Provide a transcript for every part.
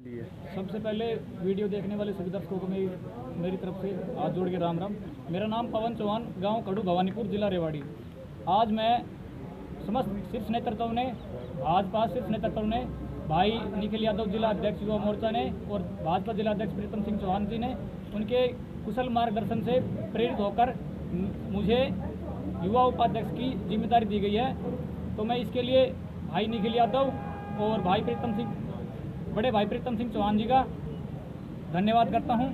सबसे पहले वीडियो देखने वाले सभी दर्शकों को मेरी मेरी तरफ़ से हाथ जोड़ के राम राम। मेरा नाम पवन चौहान, गाँव कड़ू, भवानीपुर, जिला रेवाड़ी। आज मैं समस्त शीर्ष नेतृत्व ने भाजपा शीर्ष नेतृत्व ने, भाई निखिल यादव जिला अध्यक्ष युवा मोर्चा ने और भाजपा जिला अध्यक्ष प्रीतम सिंह चौहान जी ने उनके कुशल मार्गदर्शन से प्रेरित होकर मुझे युवा उपाध्यक्ष की ज़िम्मेदारी दी गई है। तो मैं इसके लिए भाई निखिल यादव और भाई प्रीतम सिंह बड़े भाई प्रीतम सिंह चौहान जी का धन्यवाद करता हूँ।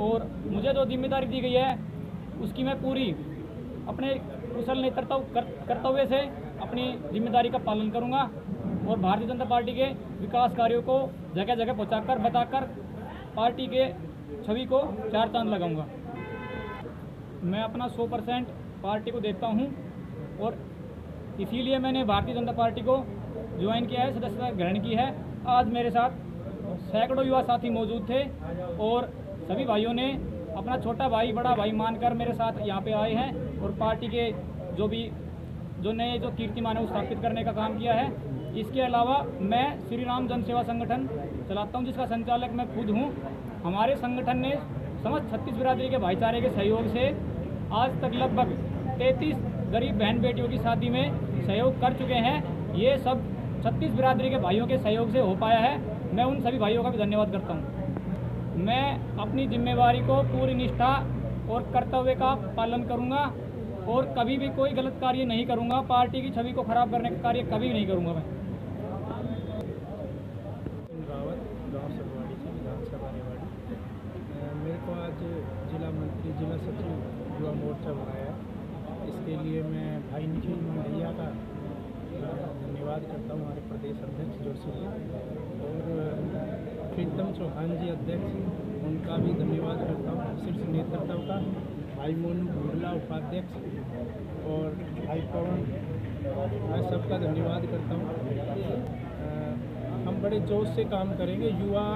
और मुझे जो ज़िम्मेदारी दी गई है उसकी मैं पूरी अपने कुशल नेतृत्व कर, कर्तव्य से अपनी ज़िम्मेदारी का पालन करूँगा और भारतीय जनता पार्टी के विकास कार्यों को जगह जगह पहुंचाकर बताकर पार्टी के छवि को चार चाँद लगाऊँगा। मैं अपना सौ परसेंट पार्टी को देता हूँ और इसीलिए मैंने भारतीय जनता पार्टी को ज्वाइन किया है सदस्यता ग्रहण की है। आज मेरे साथ सैकड़ों युवा साथी मौजूद थे और सभी भाइयों ने अपना छोटा भाई, बड़ा भाई मानकर मेरे साथ यहाँ पे आए हैं और पार्टी के जो भी, जो नए जो कीर्तिमान है स्थापित करने का काम किया है। इसके अलावा मैं श्री राम जन सेवा संगठन चलाता हूँ, जिसका संचालक मैं खुद हूँ। हमारे संगठन ने समस्त छत्तीस बिरादरी के भाईचारे के सहयोग से आज तक लगभग तैंतीस गरीब बहन बेटियों की शादी में सहयोग कर चुके हैं। ये सब छत्तीस बिरादरी के भाइयों के सहयोग से हो पाया है। मैं उन सभी भाइयों का भी धन्यवाद करता हूँ। मैं अपनी जिम्मेवारी को पूरी निष्ठा और कर्तव्य का पालन करूँगा और कभी भी कोई गलत कार्य नहीं करूँगा। पार्टी की छवि को खराब करने का कार्य कभी नहीं करूँगा मैं। आज जिला जिला सचिव युवा मोर्चा बनाया इसके लिए मैं भाई निखिल का अ, धन्यवाद करता हूँ हमारे प्रदेश अध्यक्ष जोशी जी और प्रीतम चौहान जी अध्यक्ष उनका भी धन्यवाद करता हूँ। शीर्ष नेतृत्व का भाई मोनू भुरला उपाध्यक्ष और भाई पवन मैं सबका धन्यवाद करता हूँ। हम बड़े जोश से काम करेंगे युवा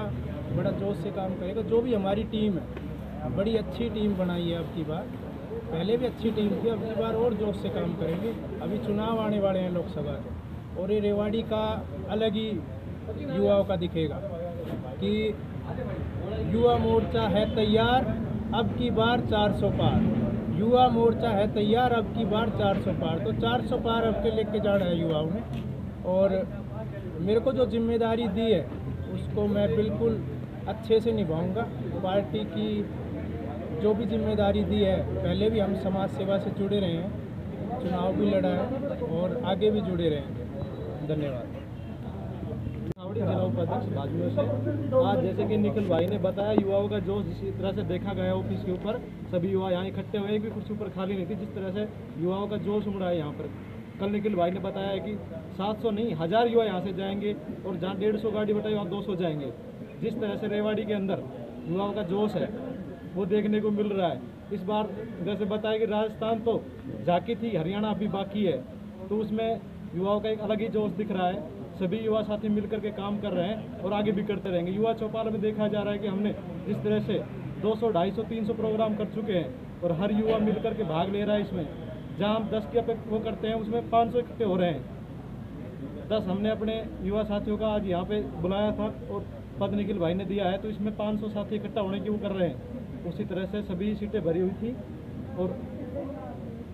बड़ा जोश से काम करेगा। जो भी हमारी टीम है बड़ी अच्छी टीम बनाई है अब की बार। पहले भी अच्छी टीम थी अब की बार और जोश से काम करेंगे। अभी चुनाव आने वाले हैं लोकसभा के। और ये रेवाड़ी का अलग ही युवाओं का दिखेगा कि युवा मोर्चा है तैयार, अब की बार 400 पार। युवा मोर्चा है तैयार, अब की बार 400 पार। तो 400 पार अब के लेके जाना है युवाओं ने। और मेरे को जो ज़िम्मेदारी दी है, उसको मैं बिल्कुल अच्छे से निभाऊँगा। पार्टी की जो भी ज़िम्मेदारी दी है, पहले भी हम समाज सेवा से जुड़े रहे हैं, चुनाव भी लड़ा है और आगे भी जुड़े रहेंगे धन्यवाद। जिला उपाध्यक्ष आज जैसे कि निखिल भाई ने बताया, युवाओं का जोश जिस तरह से देखा गया ऑफ़िस के ऊपर, सभी युवा यहाँ इकट्ठे हुए भी कुर्सी ऊपर खाली नहीं थी, जिस तरह से युवाओं का जोश उमड़ा है यहाँ पर। कल निखिल भाई ने बताया है कि 700 नहीं, हज़ार युवा यहाँ से जाएँगे और जहाँ डेढ़ सौ गाड़ी बताई वहाँ 200 जाएँगे। जिस तरह से रेवाड़ी के अंदर युवाओं का जोश है, वो देखने को मिल रहा है। इस बार जैसे बताया कि राजस्थान तो झाकी थी, हरियाणा अभी बाकी है तो उसमें युवाओं का एक अलग ही जोश दिख रहा है। सभी युवा साथी मिलकर के काम कर रहे हैं और आगे भी करते रहेंगे। युवा चौपाल में देखा जा रहा है कि हमने जिस तरह से 200, 250, 300 प्रोग्राम कर चुके हैं और हर युवा मिलकर के भाग ले रहा है इसमें। जहाँ हम दस के अपेक्ष वो करते हैं उसमें 500 इकट्ठे हो रहे हैं। दस हमने अपने युवा साथियों का आज यहाँ पे बुलाया था और पद निखिल भाई ने दिया है तो इसमें 500 साथी इकट्ठा होने की वो कर रहे हैं। उसी तरह से सभी सीटें भरी हुई थी और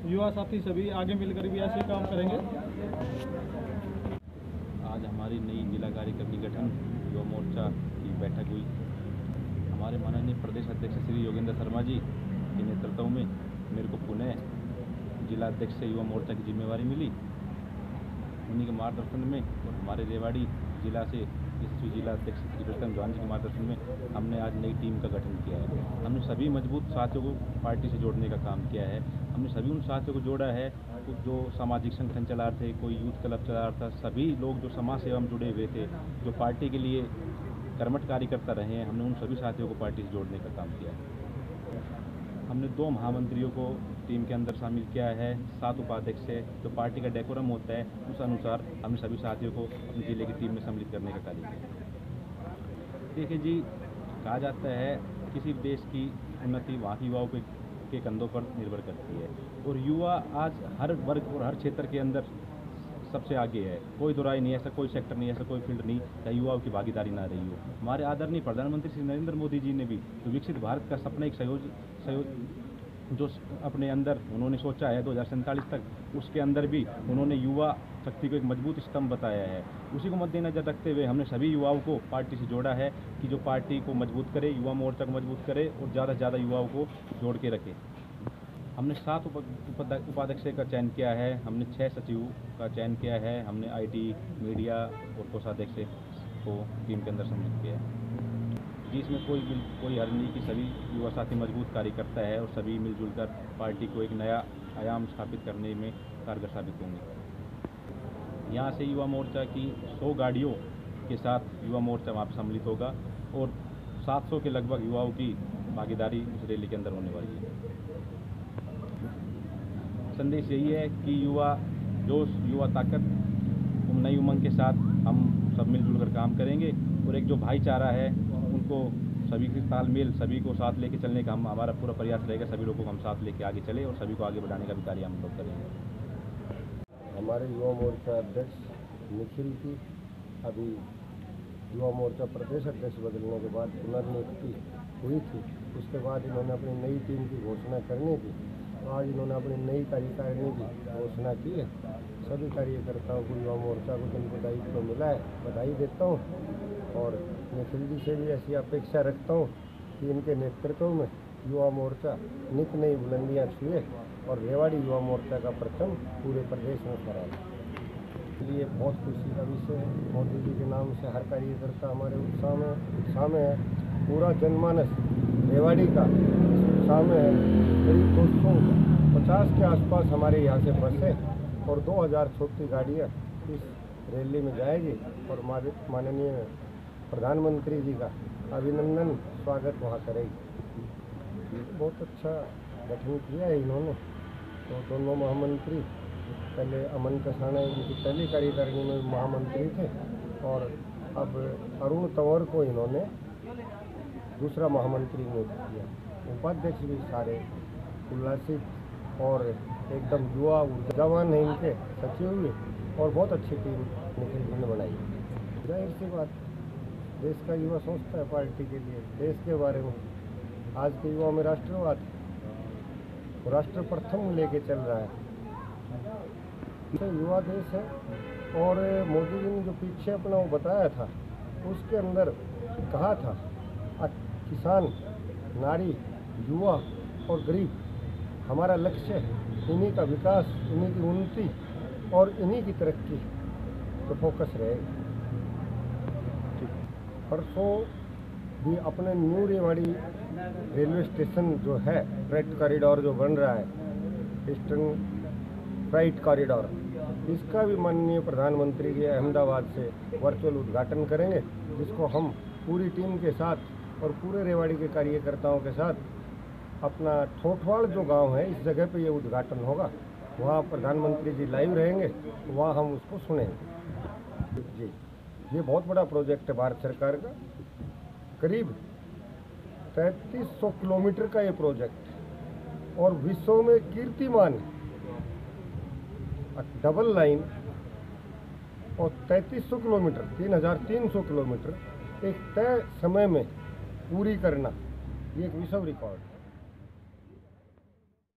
युवा साथी सभी आगे मिलकर भी ऐसे काम करेंगे। आज हमारी नई जिला कार्यकारिणी गठन युवा मोर्चा की बैठक हुई। हमारे माननीय प्रदेश अध्यक्ष श्री योगेंद्र शर्मा जी के नेतृत्व में मेरे को पुनः जिला अध्यक्ष से युवा मोर्चा की जिम्मेवारी मिली। उन्हीं के मार्गदर्शन में और हमारे रेवाड़ी जिला से यशस्वी जिला अध्यक्ष श्री प्रीतम जवान जी के मार्गदर्शन में हमने आज नई टीम का गठन किया है। हमने सभी मज़बूत साथियों को पार्टी से जोड़ने का काम किया है। हमने सभी उन साथियों को जोड़ा है जो सामाजिक संगठन चला रहे थे, कोई यूथ क्लब चला रहा था, सभी लोग जो समाज सेवा में जुड़े हुए थे, जो पार्टी के लिए कर्मठ कार्यकर्ता रहे हैं, हमने उन सभी साथियों को पार्टी से जोड़ने का काम किया है। हमने दो महामंत्रियों को टीम के अंदर शामिल किया है। सात उपाध्यक्ष है जो पार्टी का डेकोरम होता है उस अनुसार हमने सभी साथियों को अपने ज़िले की टीम में सम्मिलित करने का कार्य किया। देखिए जी कहा जाता है किसी देश की उन्नति वहाँ युवाओं के, के कंधों पर निर्भर करती है। और युवा आज हर वर्ग और हर क्षेत्र के अंदर सबसे आगे है। कोई दुराई नहीं ऐसा कोई सेक्टर नहीं ऐसा कोई फ़ील्ड नहीं चाहे युवाओं की भागीदारी ना रही हो। हमारे आदरणीय प्रधानमंत्री श्री नरेंद्र मोदी जी ने भी जो विकसित भारत का सपना एक सहयोग सहयोग जो अपने अंदर उन्होंने सोचा है दो हज़ार सैंतालीस तक, उसके अंदर भी उन्होंने युवा शक्ति को एक मज़बूत स्तंभ बताया है। उसी को मद्देनजर रखते हुए हमने सभी युवाओं को पार्टी से जोड़ा है कि जो पार्टी को मज़बूत करे, युवा मोर्चा को मज़बूत करे और ज़्यादा से ज़्यादा युवाओं को जोड़ के रखे। हमने सात उपाध्यक्ष का चयन किया है, हमने छः सचिव का चयन किया है, हमने आईटी मीडिया और कोषाध्यक्ष को टीम के अंदर सम्मिलित किया है। जी इसमें कोई कोई हर नहीं कि सभी युवा साथी मज़बूत कार्य करता है और सभी मिलजुल कर पार्टी को एक नया आयाम स्थापित करने में कारगर साबित होंगे। यहाँ से युवा मोर्चा की 100 गाड़ियों के साथ युवा मोर्चा वहाँ पर सम्मिलित होगा और 700 के लगभग युवाओं की भागीदारी इस रैली के अंदर होने वाली है। संदेश यही है कि युवा जोश, युवा ताकत नई उमंग के साथ हम सब मिलजुल कर काम करेंगे और एक जो भाईचारा है उनको सभी के तालमेल, सभी को साथ लेके चलने का हम, हमारा पूरा प्रयास रहेगा, सभी लोगों को हम साथ लेके आगे चले और सभी को आगे बढ़ाने का भी कार्य हम लोग करेंगे। हमारे युवा मोर्चा अध्यक्ष निखिल की अभी युवा मोर्चा प्रदेश अध्यक्ष बदलने के बाद पुनर्नियुक्ति हुई थी। उसके बाद इन्होंने अपनी नई टीम की घोषणा करनी थी आज इन्होंने अपनी नई कार्यकारिणी की घोषणा की है। सभी कार्यकर्ताओं को युवा मोर्चा को जिनको दायित्व मिला है, बधाई देता हूँ और निखिल जी से भी ऐसी अपेक्षा रखता हूँ कि इनके नेतृत्व में युवा मोर्चा नित नई बुलंदियाँ छुए और रेवाड़ी युवा मोर्चा का प्रथम पूरे प्रदेश में फहराए लिए बहुत खुशी का विषय है। मोदी जी के नाम से हर कार्यकर्ता हमारे उत्साह में उत्साह में है। पूरा जनमानस रेवाड़ी का उत्साह में है। करीब दो सौ पचास के आसपास हमारे यहाँ से बस और 2000 छोटी गाड़ियाँ इस रैली में जाएगी और माननीय प्रधानमंत्री जी का अभिनंदन, स्वागत वहाँ करेगी बहुत अच्छा गठन किया है इन्होंने। तो दोनों महामंत्री, पहले अमन कसाना इनकी पहली कार्यकारिणी में महामंत्री थे और अब अरुण तंवर को इन्होंने दूसरा महामंत्री नियुक्त किया। उपाध्यक्ष भी सारे उल्लासित और एकदम युवा, ऊर्जावान है इनके सचिव भी और बहुत अच्छी टीम निखिल जी ने बनाई। ज़ाहिर सी बात देश का युवा सोचता है पार्टी के लिए, देश के बारे में। आज के युवा में राष्ट्रवाद। राष्ट्र प्रथम लेके चल रहा है। युवा देश है और मोदी जी ने जो पीछे अपना वो बताया था, उसके अंदर कहा था किसान, नारी, युवा और गरीब, हमारा लक्ष्य है इन्हीं का विकास, इन्हीं की उन्नति और इन्हीं की तरक्की। तो फोकस रहेगा परसों भी अपने न्यू रेवाड़ी रेलवे स्टेशन जो है फ्रेट कॉरिडोर जो बन रहा है ईस्टर्न फ्राइट कॉरिडोर इसका भी माननीय प्रधानमंत्री जी अहमदाबाद से वर्चुअल उद्घाटन करेंगे, जिसको हम पूरी टीम के साथ और पूरे रेवाड़ी के कार्यकर्ताओं के साथ अपना ठोठवाड़ जो गाँव है, इस जगह पे ये उद्घाटन होगा। वहाँ प्रधानमंत्री जी लाइव रहेंगे, वहाँ हम उसको सुनेंगे। जी। ये बहुत बड़ा प्रोजेक्ट है भारत सरकार का। करीब 3300 किलोमीटर का ये प्रोजेक्ट और विश्व में कीर्तिमान डबल लाइन और 3300 किलोमीटर 3300 किलोमीटर एक तय समय में पूरी करना, ये एक विश्व रिकॉर्ड